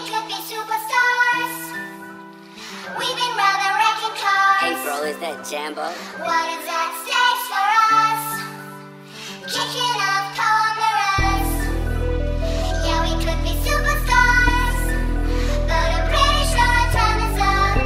we could be superstars. We've been rather wrecking cars. Hey bro, is that Jambo? What is at stake for us? Kicking off cameras. Yeah, we could be superstars. But I'm pretty sure our time is up.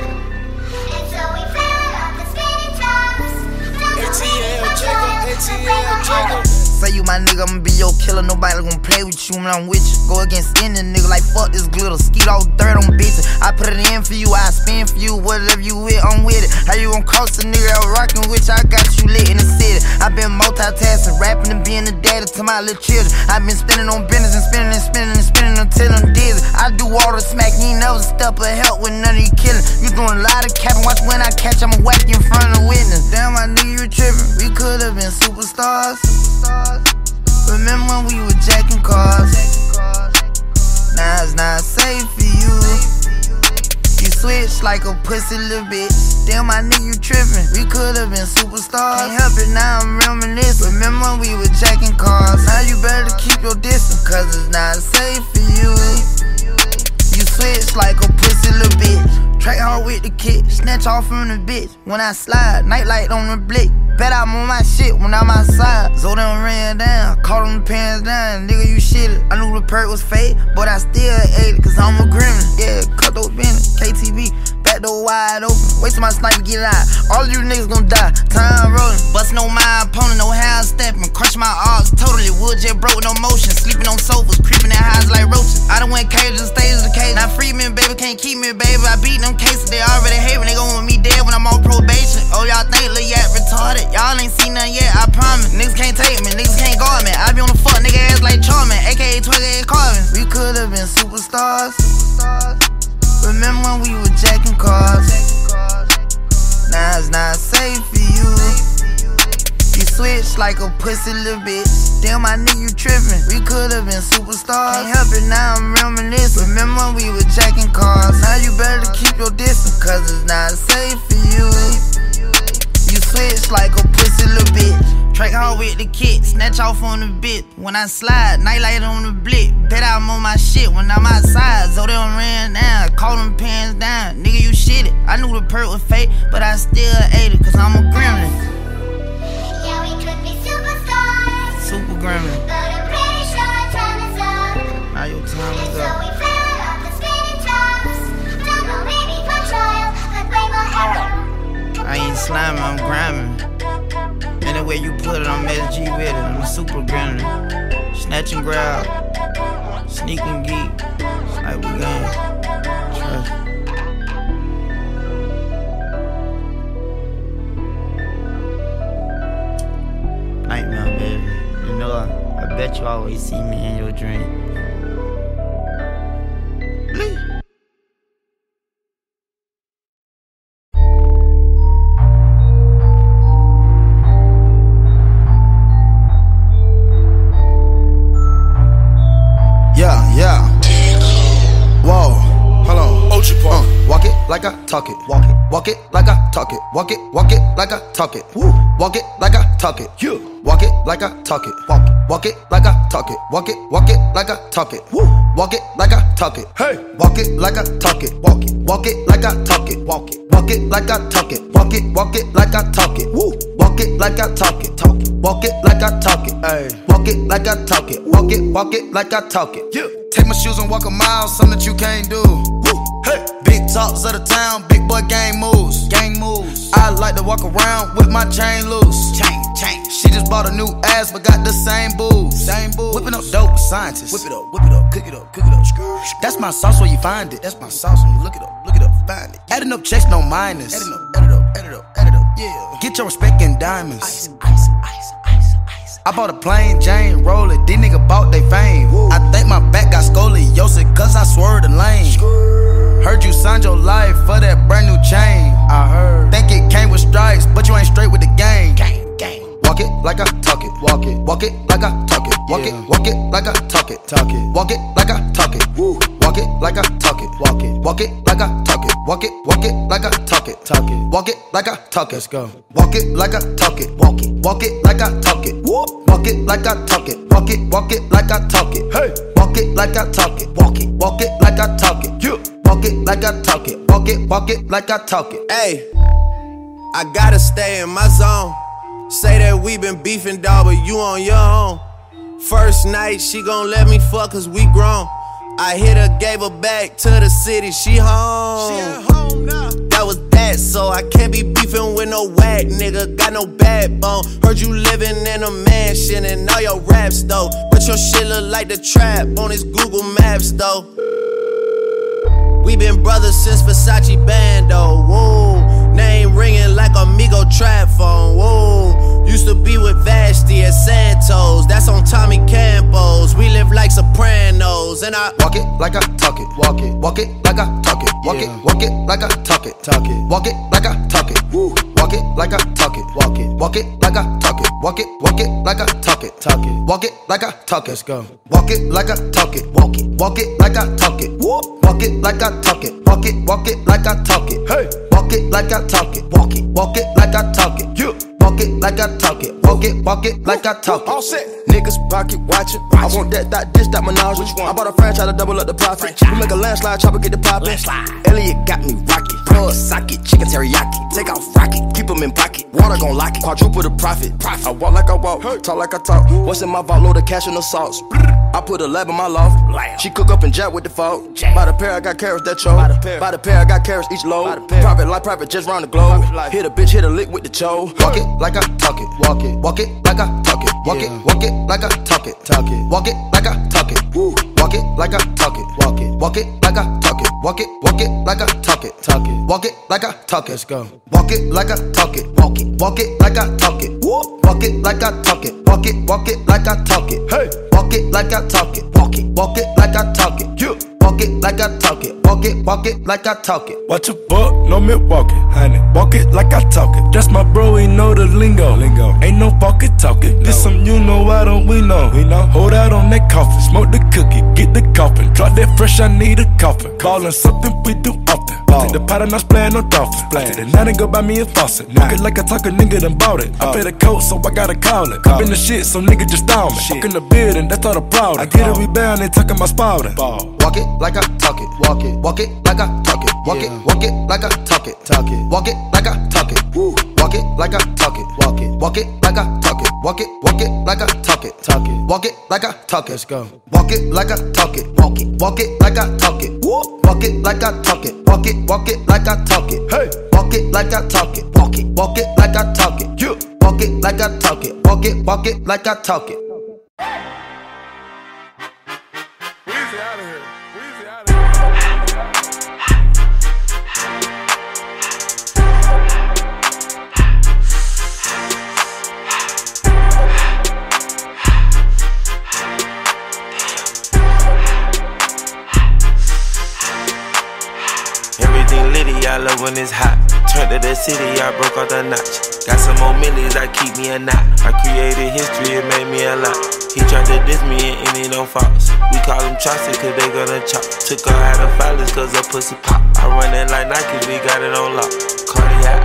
And so we fell off the spinning tops. Don't go ATL Jacob, child. ATL Break Jacob. Say you my nigga, I'ma be your killer. Nobody gonna play with you when I'm with you. Go against any nigga like fuck this glitter. Skeet all dirt on bitches. I put it in for you, I spin for you. Whatever you with, I'm with it. How you gon' cost a nigga out rockin' with you? I got you lit in the city. i been multitasking, rapping and being the daddy to my little children. i been spinning on business and spinning and spinning and spinning until I'm dizzy. I do all the smack, you ain't never step or help with none of you killing. You doing a lot of capping, watch when I catch, I'ma whack you in front of the witness. Damn, my nigga, you tripping. We could've been superstars. Remember when we were jacking cars? Now it's not safe for you. You switch like a pussy little bitch. Damn, my nigga, you tripping. We could've been superstars. Can't help it, now I'm reminiscing. Remember when we were jacking cars? Now you better keep your distance, cause it's not safe for you. You switch like a pussy little bitch. Track hard with the kick, snatch off from the bitch. When I slide, nightlight on the blick. Bet I'm on my shit when I'm outside. So them ran down, caught them pants down. Nigga, you shitted. I knew the perk was fake, but I still ate it, cause I'm a gremlin. Yeah, cut those business, KTV. Back door wide open, wait till my sniper get out. All you niggas gon' die, time rolling. Bustin' on my opponent, no how stepping. Crush my arms, totally wood jet broke, no motion. Sleeping on sofas, creeping in highs like roaches. I done went cages, and stages of cage. Now free baby, can't keep me, baby. I beat them cases, they already hate Y'all ain't seen nothing yet, I promise. Niggas can't take me, niggas can't guard me. I be on the fuck nigga ass like Charmin, aka 28 Carvin. We could've been superstars. Remember when we were jacking cars? Now it's not safe for you. You switch like a pussy little bitch. Damn, my nigga, you trippin'. We could've been superstars. Can't help it, now I'm reminiscing. Remember when we were jacking cars? Now you better keep your distance, cause it's not safe for you. Switch like a pussy little bitch. Track hard with the kid, snatch off on the bit. When I slide, nightlight on the blick. Bet I'm on my shit when I'm outside. So they done ran down, caught them pants down. Nigga, you shitted. I knew the perk was fake, but I still ate it, cause I'm a gremlin. Yeah, we could be superstars. Super gremlin. But I'm pretty sure time is up. Now your time And is so up. we fell off the spinning tops. Don't go maybe for trial, but blame my error. I ain't I'm grinding. Anyway you put it, I'm SG with it. I'm a super gremlin. Snatch and grab. sneaking and geek. Like we gang. Trust. Nightmare, baby. You know, I, I bet you always see me in your dream. Talk it. Walk it. Walk it like I talk it. Walk it. Walk it like I talk it. Woo. Walk it like I talk it. Yeah. Walk it like I talk it. Walk it. Walk it like I talk it. Walk it. Walk it like I talk it. Woo. Walk it like I talk it. Hey. Walk it like I talk it. Walk it. Walk it like I talk it. Walk it. Walk it like I talk it. Walk it. Walk it like I talk it. Woo. Walk it like I talk it. Talk it. Walk it like I talk it. Hey. Walk it like I talk it. Walk it. Walk it like I talk it. Yeah. Take my shoes and walk a mile, something that you can't do. Hey. Big talks of the town, big boy gang moves. Gang moves. I like to walk around with my chain loose. Chain, chain. She just bought a new ass, but got the same booze. Same booze. Whipping up dope scientists. Whip it up, whip it up, cook it up, cook it up. That's my sauce where you find it. That's my sauce when you look it up, look it up, find it. Adding up checks, no minus. Add it up, add it up, add it up, add it up, yeah. Get your respect in diamonds. Ice, ice, ice. I bought a plain Jane roller. These nigga bought they fame. I think my back got scoliosis, cause I swerved the lane. Heard you signed your life for that brand new chain. I heard. Think it came with stripes, but you ain't straight with the game. Gang, gang. Walk it like I talk it. Walk it. Walk it like I talk it. Walk Yeah. it. Walk it like I talk it. Talk it. Walk it like I talk it. Woo. Walk it like I talk it. Walk it. Walk it like I talk it. Walk it. Walk it like I talk it. Talk it. Walk it like I talk it. Let's go. Walk it like I talk it. Walk it. Walk it like I talk it. Whoop. Walk it like I talk it. Walk it. Walk it like I talk it. Hey. Walk it like I talk it. Walk it. Walk it like I talk it. You. Walk it like I talk it. Walk it. Walk it like I talk it. Hey, I gotta stay in my zone. Say that we been beefing, dog, but you on your own. First night, she gon' let me fuck cause we grown. I hit her, gave her back to the city, she home. She at home now. That was that, so I can't be beefing with no whack nigga. Got no backbone. Heard you living in a mansion and all your raps though. But your shit look like the trap on his Google Maps though. We been brothers since Versace Bando. Whoa, name ringing like Amigo trap phone. Whoa, used to be with Vashti at Santos. That's on Tommy Campos. We live like Sopranos, and I Walk it like I talk it. Walk it. Walk it like I talk it. Walk it. Walk it like I talk it. Talk it. Walk it like I talk it. Woo. Walk it like I talk it. Walk it. Walk it like I talk it. Walk it. Walk it like I talk it. Talk it. Walk it like I talk it. Let's go. Walk it like I talk it. Walk it. Walk it like I talk it. Whoop. Walk it like I talk it. Walk it. Walk it like I talk it. Hey. Walk it like I talk it. Walk it. Walk it like I talk it. You. Walk it like I talk it. Walk it. Walk it like I talk it. All set. Niggas pocket watching. I want that, that, this, that menage. Which one? I bought a franchise to double up the profit. We make a landslide, chopper get the poppin'. Elliot got me rocket. Plug socket, chicken teriyaki. Take off rocket, keep 'em in pocket. Water gon' lock it. Quadruple the profit. I walk like I walk, talk like I talk. What's in my vault? Load of cash and the sauce. I put a lab in my loft. She cook up and jack with the fault. By the pair, I got carrots that choke. By the pair, I got carrots each load. Private life, private just round the globe. Hit a bitch, hit a lick with the cho. Walk it like I talk it. Walk it. Walk it like I talk it. Walk it. Walk it like I talk it. Talk it. Walk it like I talk it. Woo. Walk it like I talk it. Walk it. Walk it like I talk it. Walk it. Walk it like I talk it. Talk it. Walk it like I talk it. Let's go. Walk it like I talk it. Walk it. Walk it like I talk it. Woo. Walk it like I talk it. Walk it. Walk it like I talk it. Hey. Walk it like I talk it. Walk it. Walk it like I talk it. You. Walk it like I talk it. Walk it. Walk it like I talk it. Watch a buck, no Milwaukee, honey. Walk it like I talk it. That's my bro, he know the lingo. Lingo. Ain't no pocket talking. This some you know, why don't we know? We know. Hold out on that coffin, smoke the cookie, get the coffin. Drop that fresh, I need a coffin. Ballin' something we do often. Take the pot and I splayin' no dolphin. I take the and go buy me a faucet. Walk it like I talk a nigga done bought it. I pay the coat, so I gotta call it. I've been the shit, so nigga just down me. Walk in the building, that's all the problem. I get it, we bound, they talking my spouting. Walk it like I talk it. Walk it. Walk it like I talk it. Walk it. Walk it like I talk it. Talk it. Walk it like I talk it. Woo. Walk it like I talk it. Walk it. Walk it like I talk it. Walk it. Walk it like I talk it. Talk it. Walk it like I talk it. Let's go. Walk it like I talk it. Walk it. Walk it like I talk it. Woo. Walk it like I talk it. Walk it. Walk it like I talk it. Hey. Walk it like I talk it. Walk it. Walk it like I talk it. You. Walk it like I talk it. Walk it. Walk it like I talk it. When it's hot. Turned to the city, I broke out the notch. Got some more millies, I keep me a knot. I created history, it made me a lot. He tried to diss me and any no false. We call him Chaucer, cause they gonna chop. Took her out of violence, cause her pussy pop. I run it like Nike, we got it on lock. Cardiac.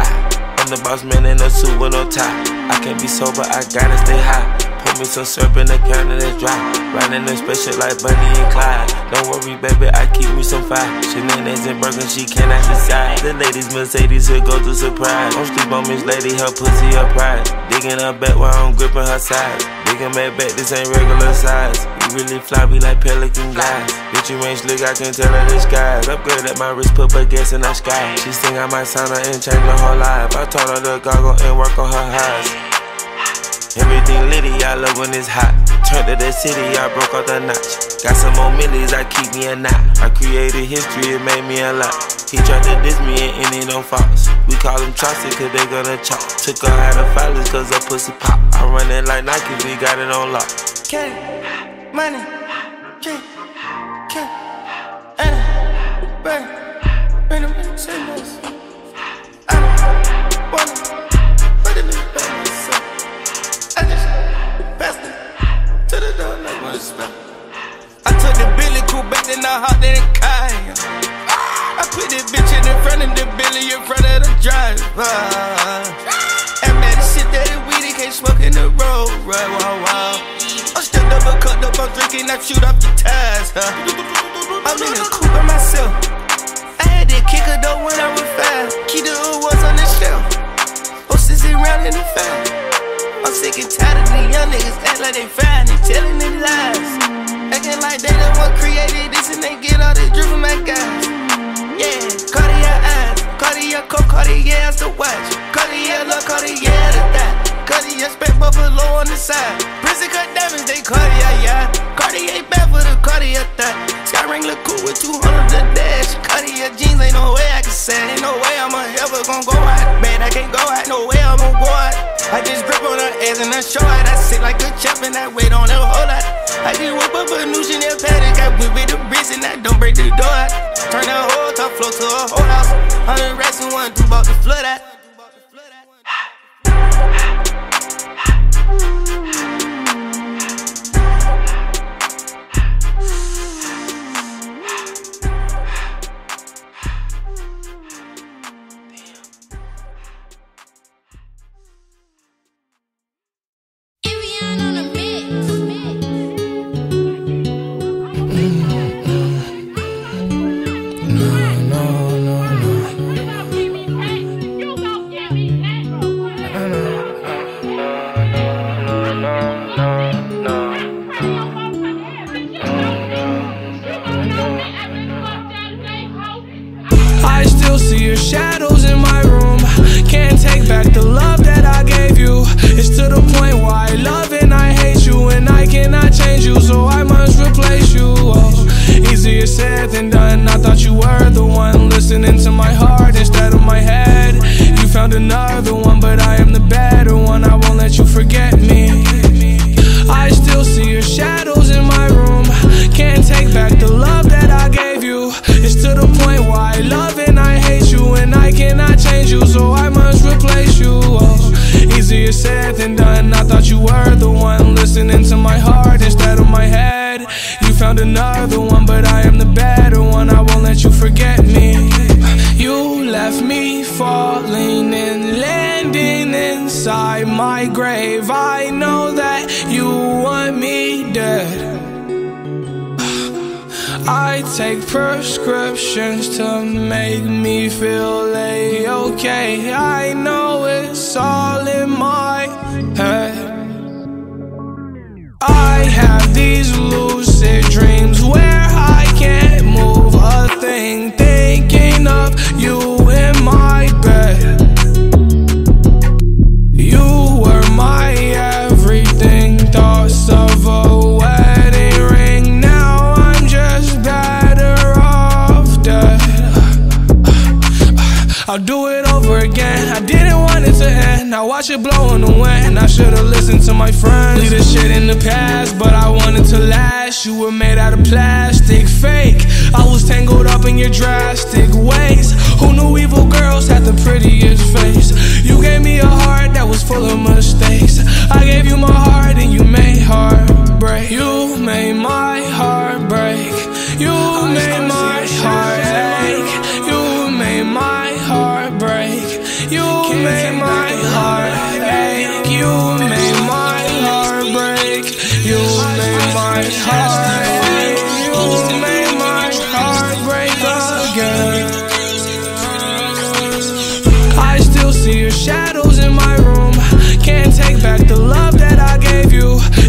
I'm the boss man in a suit with no tie. I can't be sober, I gotta stay high. Pour me some syrup in the can and it's dry. Riding in special like Bunny and Clyde. Don't worry, baby, I keep me some fire. Shenanigans and burgers, she cannot decide. The ladies Mercedes will go to surprise. Don't sleep on Miss Lady, her pussy her pride. Digging her back while I'm gripping her sides. Digging back back, this ain't regular size. You really fly, we like pelican guys. Bitch, you ain't slick, I can tell her the skies. Upgrade at my wrist, put gas in the sky. She think I might sign her and change her whole life. I told her to goggle and work on her highs. Everything litty, I love when it's hot. Turned to the city, I broke out the notch. Got some more millies, I keep me a knot. I created history, it made me a lot. He tried to diss me and any no false. We call him Chaucer, cause they gonna chop. Took her out of violence, cause her pussy pop. I run it like Nike, we got it on lock. K, money, K, K, Burn, Burn, Burn, say this. I don't wanna put it to the. I took the Billy cool better than a hot than a kind. I put this bitch in the front of the Billy in front of the driver. And man, the shit that it weed, can't smoke in the road, right? Wow, wow. I'm stuck up, cut up, I'm drinking, I shoot off the tires, huh? I'm in the coupe by myself. I had that kicker though when I was fast. Key the was on the shelf. Oh, sissy round in the fan. I'm sick and tired of these young niggas act like they fine and telling their lies. Acting like they the one created this and they get all this drip from my guys. Yeah, Cartier eyes, Cartier coat, Cartier the watch, Cartier look, Cartier the that. Cartier spent buffalo on the side. Prison cut diamonds, they Cartier, yeah. Cartier bad for the Cartier that. Sky ring look cool with 200 the dash. Cartier jeans, ain't no way I can say. Ain't no way I'm ever gonna go out. Man, I can't go out, no way I'm gonna go out. I just grip on her ass and I show her. I sit like a champ and I wait on her whole lot. I just whip up a new Chanel paddock. I whip with the bricks and I don't break the door out. Turn that whole top floor to a whole house. Hundred racks and one, two about to flood out. To the point where I love and I hate you, and I cannot change you, so I must replace you. Oh, easier said than done. I thought you were the one listening to my heart instead of my head. You found another one, but I am the better one. I won't let you forget me. You left me falling and landing inside my grave. I know that you want me dead. I take prescriptions to make me feel a-okay. I know it's all in my head. I have these lucid dreams where I can't move a thing, thinking of you end. I watch it blow in the wind. I should've listened to my friends. Leave this shit in the past, but I wanted to last. You were made out of plastic, fake. I was tangled up in your drastic ways. Who knew evil girls had the prettiest face? You gave me a heart that was full of mistakes. I gave you my heart and you made heartbreak. You made my heart break. You made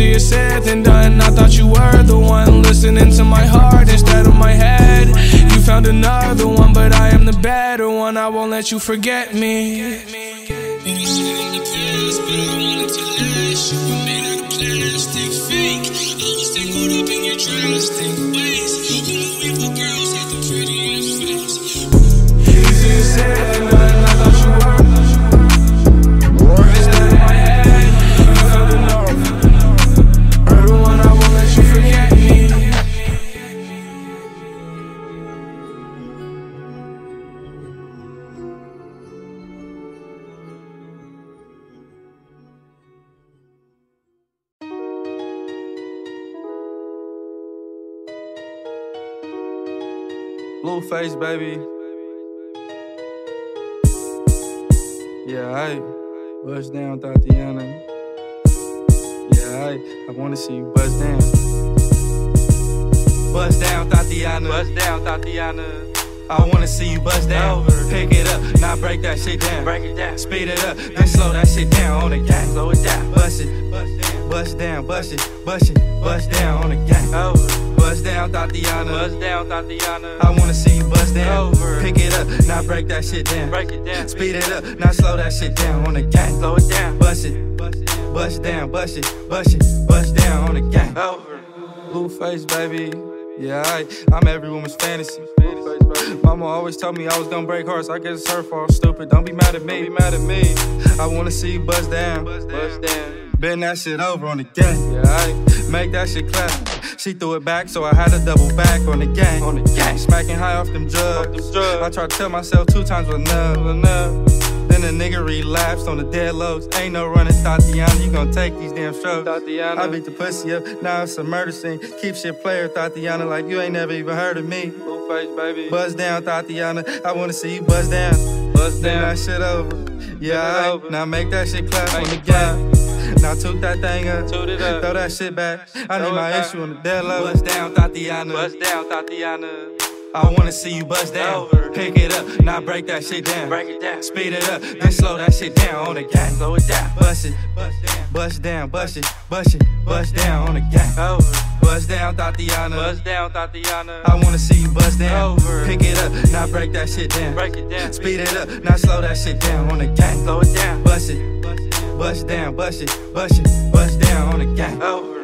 easier said than done. I thought you were the one listening to my heart instead of my head. You found another one, but I am the better one. I won't let you forget me. Fake. I was tangled up in your drastic Blueface, baby. Yeah, I bust down, Tatiana. Yeah, I I wanna see you bust down. Bust down, Tatiana. Bust down, Tatiana. I wanna see you bust down. Pick it up, now break that shit down. Break it down. Speed it up, then slow that shit down on the gang. Slow it down. Bust it, bust down, bust it, bust it, bust down on the gang. Over. Bust down, Tatiana. Bust down, Tatiana. I wanna see you bust down. Over. Pick it up, now break that shit down. Break it down. Speed it up, now slow that shit down on the gang. Slow it down. Bust it, bust down, bust it, bust it, bust down on the gang. Over. Blueface, baby. Yeah, I, I'm every woman's fantasy. Mama always told me I was gonna break hearts. I guess it's her fault. Stupid. Don't be mad at me. Don't be mad at me. I wanna see you bust down. Bust down. Bend that shit over on the gang. Yeah, I make that shit clap. She threw it back, so I had to double back on the gang. On the gang. Smacking high off them drugs. I tried to tell myself two times was enough. enough. Then the nigga relapsed on the dead lows. Ain't no running, Tatiana. You gon' take these damn strokes. Tatiana. I beat the pussy up. Now it's a murder scene. Keep shit player, Tatiana, like you ain't never even heard of me. Blueface, baby. Buzz down, Tatiana. I wanna see you buzz down. Buzz down. that shit over. Yeah, I, now make that shit clap on the gang. Now toot that thing up, toot it up, throw that shit back. I need my issue on the dead low. Bust down, Tatiana. Bust down, Tatiana. I wanna see you bust down. Pick it up, now break that shit down. Break it down. Speed it up, then slow that shit down on the gang. Slow it down. Bust it, bust down, bust it, bust it, bust down on the gang. Over. Bust down, Tatiana. Bust down, Tatiana. I wanna see you bust down. Over. Pick it up, now break that shit down. Break it down. Speed it up, now slow that shit down on the gang. Slow it down. Bust it, bust down, bust it, bust it, bust down on the gang. Over.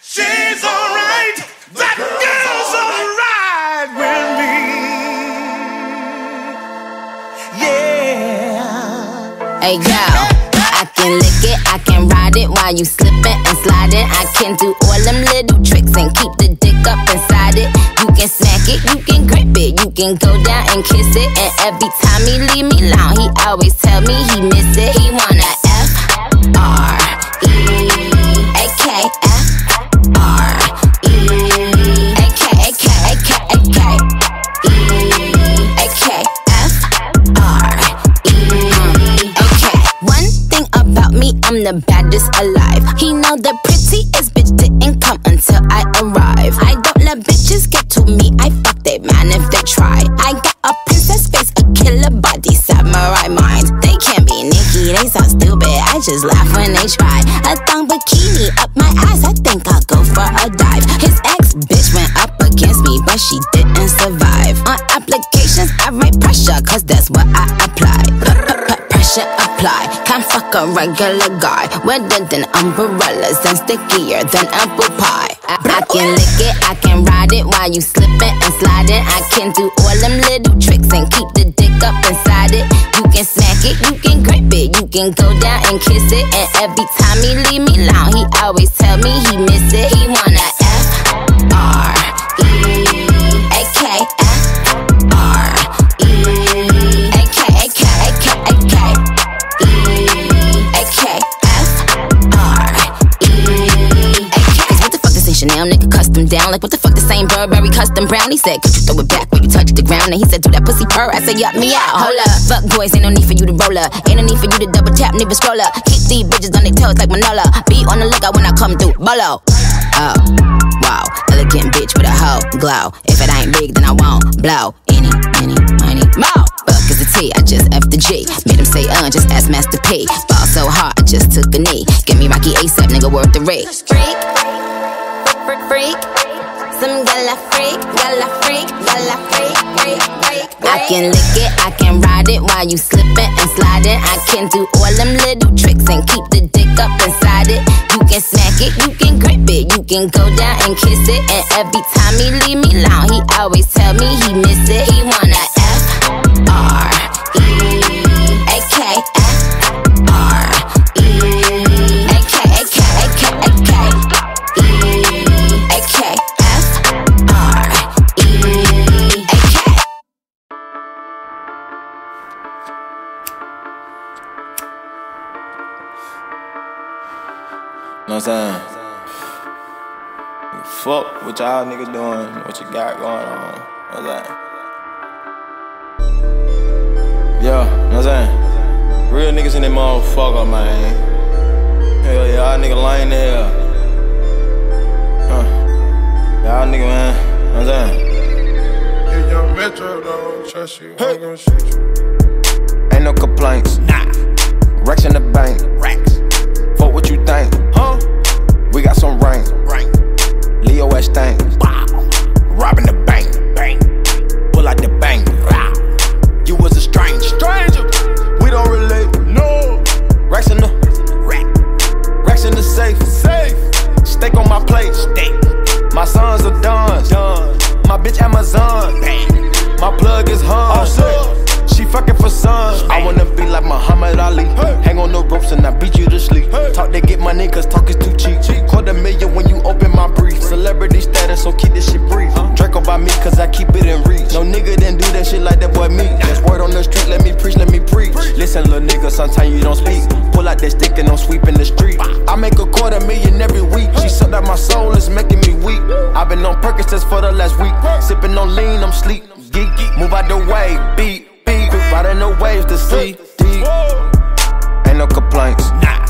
She's alright. That girl's alright with me. Yeah. Hey yo, I can ride it while you slipping and sliding. I can do all them little tricks and keep the dick up inside it. You can smack it, you can grip it, you can go down and kiss it. And every time he leave me alone, he always tell me he miss it. He wanna the baddest alive. He know the prettiest bitch didn't come until I arrive. I don't let bitches get to me. I fuck they man if they try. I got a princess face, a killer body, samurai mind. They can't be Nikki, they so stupid. I just laugh regular guy. Wetter than umbrellas and stickier than apple pie. I, I can lick it, I can ride it while you slipping and sliding. I can do all them little tricks and keep the dick up inside it. You can smack it, you can grip it, you can go down and kiss it. And every time he leave me alone, he always tell me he miss it. He wanna down? Like what the fuck the same Burberry custom brown? He said, could you throw it back when you touch the ground? And he said, do that pussy purr. I said, yup me out. Hold up, fuck boys, ain't no need for you to roll up. Ain't no need for you to double tap, nigga scroll up. Keep these bitches on their toes like Manola. Be on the lookout when I come through. Bolo. Oh, wow, elegant bitch with a hoe glow. If it ain't big, then I won't blow. Any, any, money, more. Fuck is the T, I just F the G. Made him say, uh, just ask Master P. Ball so hard, I just took a knee. Give me Rocky ASAP, nigga, worth the rate. Freak, freak, freak. Some gala freak, gala freak, gala freak, freak, freak. freak. I can lick it, I can ride it while you slipping and sliding. I can do all them little tricks and keep the dick up inside it. You can smack it, you can grip it, you can go down and kiss it. And every time he leave me alone, he always tell me he miss it. He wanna I'm saying? Fuck what y'all niggas doing, what you got going on. Know what I'm saying? Yeah, know what I'm saying? Real niggas in that motherfucker, man. Hell yeah, y'all nigga lame there. Huh. Y'all nigga, man. Know what I'm saying? If young Metro don't trust you, I'm gonna shoot you. Ain't no complaints. Nah. Racks in the bank. Racks. Fuck what you think. Leo thing. Wow. Robbing the bank. Bang. Pull out the bank. Wow. You was a stranger. Stranger. We don't relate. No. Racks in the rack. Racks in the safe. Safe. Steak on my plate. Steak. My sons are done. Done. My bitch Amazon. Bang. My plug is Hun. She fucking for sons. I wanna be like Muhammad Ali. Hang on the ropes and I beat you to sleep. Talk to get money cause talk is too cheap. Quarter million when you open my brief. Celebrity status, so keep this shit brief. Draco by me cause I keep it in reach. No nigga didn't do that shit like that boy me. That's word on the street, let me preach, let me preach. Listen, little nigga, sometimes you don't speak. Pull out that stick and I'm sweeping the street. I make a quarter million every week. She sucked out my soul, it's making me weak. I've been on Percocets for the last week. Sipping on lean, I'm sleep. Geek, move out the way, beat, beat. Riding the waves to see deep. Ain't no complaints. Nah.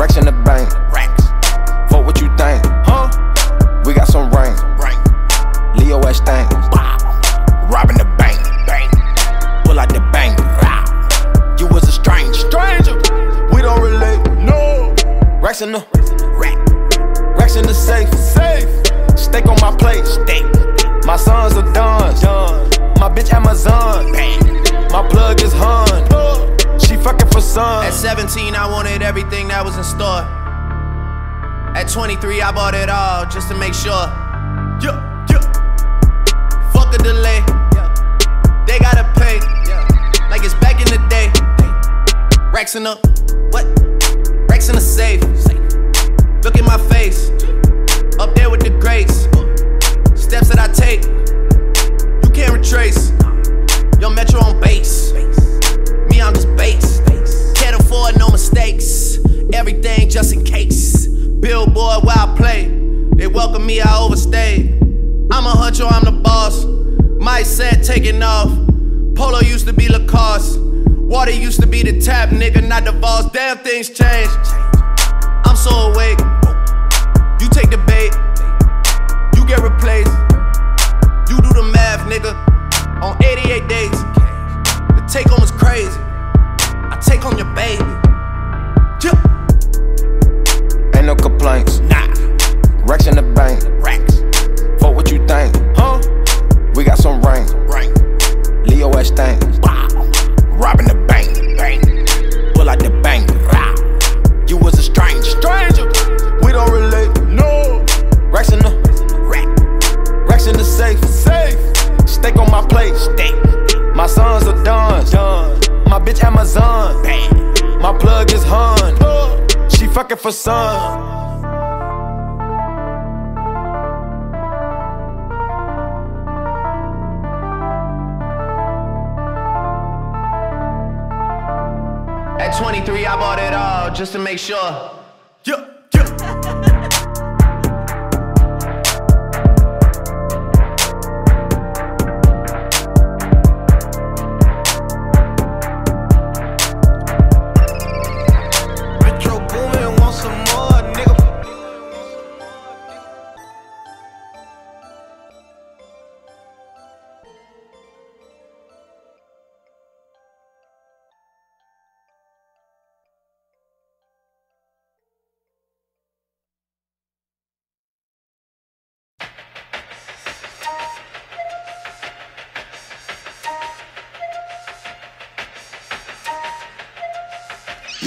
Racks in the bank. Racks. Fuck what you think. Huh? We got some rain. Rain. Leo S thing. Robbing the bank. Bang. Pull out the bank. You was a stranger. Stranger. We don't relate. No. Racks in the rack. Racks in the safe. Safe. Steak on my plate. Steak. My sons are done. Done. My bitch Amazon. Bang. My plug is Hun. She fucking for son. At 17, I wanted everything that was in store. At 23, I bought it all just to make sure. Yeah, yeah. Fuck a delay. They gotta pay. Like it's back in the day. Racks in the what? Racks in the safe. Look at my face. Up there with the greats. Steps that I take. You can't retrace. Yo, Metro on base. Me, I'm just base. Can't afford no mistakes. Everything just in case. Billboard where I play. They welcome me, I overstayed. I'm a huncho, I'm the boss. My set taking off. Polo used to be Lacoste. Water used to be the tap, nigga, not the boss. Damn, things change. I'm so awake. You take the bait. You get replaced. You do the math, nigga. On 88 days. The take home is crazy. I take home your baby. Complaints. Nah. Racks in the bank. Racks. Fuck what you think. Huh? We got some rain. Rain. Leo S thing. Robbing the bank. Bang. Pull out the bank. Rah. You was a stranger. Stranger. We don't relate. No. Racks in the rack. Racks in the safe. Safe. Steak on my plate. Steak. My sons are done. Done. My bitch Amazon. Bang. My plug is Hun. She fucking for son. 23, I bought it all just to make sure.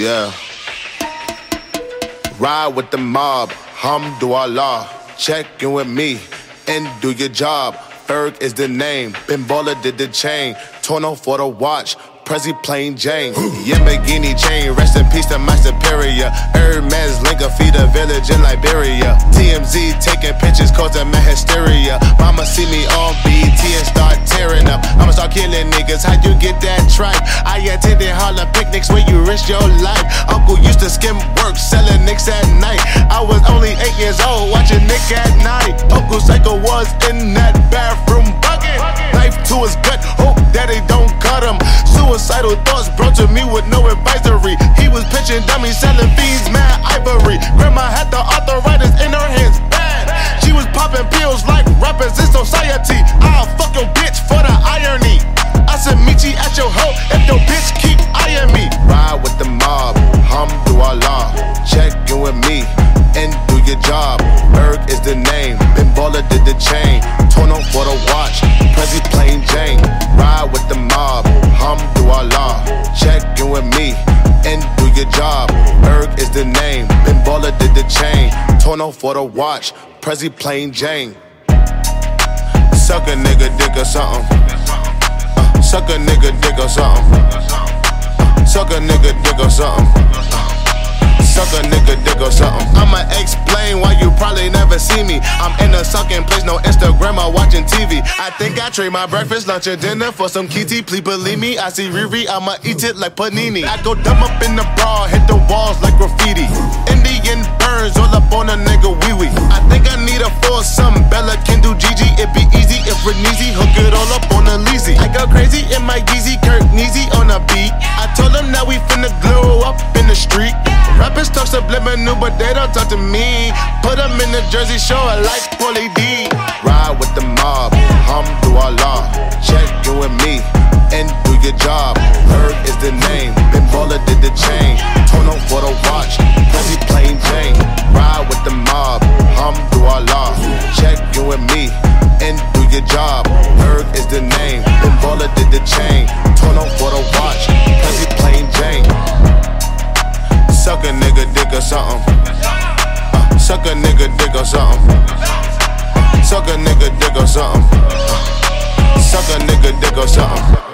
Yeah. Ride with the mob, hamdulillah. Check in with me and do your job. Ferg is the name, Bimbola did the chain. Torn off for the watch, Prezi plain Jane. Yamagini chain, rest in peace to my superior. Hermes Linka feed a village in Liberia. TMZ taking pictures causing my hysteria. Mama see me on BT and start tearing. up. I'ma start killing niggas. How you get that tripe? I attended Harlem picnics where you risk your life. Uncle used to skim work, selling nicks at night. I was only eight years old, watching Nick at night. Uncle Psycho was in that bathroom bucket. Knife to his gut, hope that they don't cut him. Suicidal thoughts brought to me with no advisory. He was pitching dummies, selling fiends, mad ivory. Grandma had the arthritis in her hands, bad. She was popping pills like rappers in society. I'll fuck your bitch for the irony. I said, you at your hoe if your bitch keep eyeing me. Ride with the mob, hum do Allah. Check on for the watch, Prezi plain Jane. Suck a nigga dick or something. Uh, suck a nigga dick or something. Uh, suck a nigga dick or something. Suck a nigga dick or something. I'ma explain why you probably never see me. I'm in a sucking place, no Instagram or watching TV. I think I trade my breakfast, lunch, and dinner for some kitty. Please believe me, I see Riri, I'ma eat it like panini. I go dumb up in the bra, hit the walls like graffiti. Indian burns all up on a nigga wee wee. I think I need a foursome. Bella can do Gigi, it be easy if Reneezy hook it all up on a leasy. I go crazy in my Yeezy, Kirk Neezy on a beat. I told him that we finna glow up the street. Rappers talk subliminal, but they don't talk to me. Put them in the Jersey Shore like Paulie D. Ride with the mob, hum do Allah. Check you and me and do your job. Herb is the name, Ben Baller did the chain. Torn up for the watch, Prezi plain Jane. Ride with the mob, hum do Allah. Check you and me and do your job. Herb is the name, Ben Baller did the chain. Something. Uh, suck a nigga dick or something. Suck a nigga dick or something. Uh, suck a nigga dick or something.